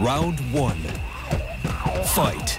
Round one. Fight.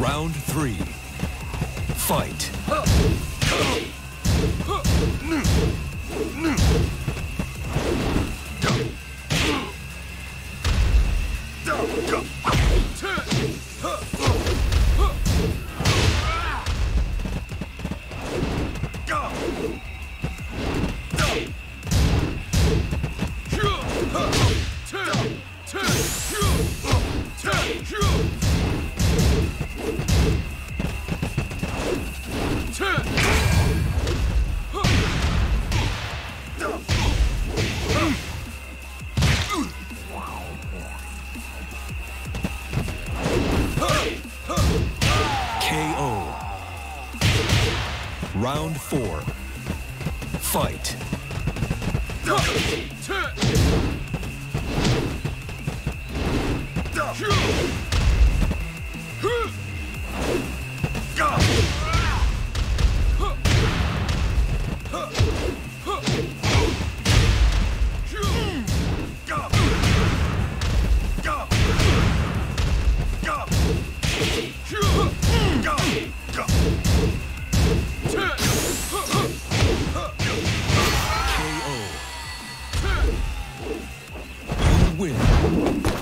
Round three. Fight. Round four. Fight. win.